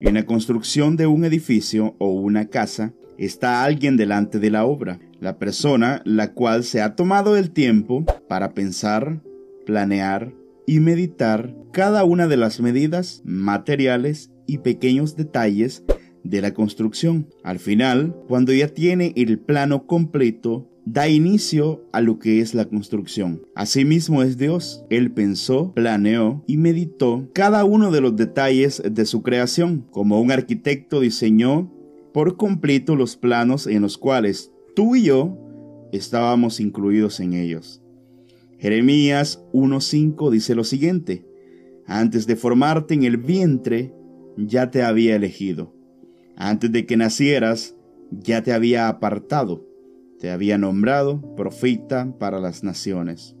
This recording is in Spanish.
En la construcción de un edificio o una casa, está alguien delante de la obra, la persona la cual se ha tomado el tiempo para pensar, planear y meditar cada una de las medidas, materiales y pequeños detalles de la construcción. Al final, cuando ya tiene el plano completo, da inicio a lo que es la construcción. Asimismo es Dios. Él pensó, planeó y meditó cada uno de los detalles de su creación. Como un arquitecto diseñó por completo los planos en los cuales tú y yo estábamos incluidos en ellos. Jeremías 1.5 dice lo siguiente, antes de formarte en el vientre, ya te había elegido. Antes de que nacieras, ya te había apartado. Te había nombrado profeta para las naciones.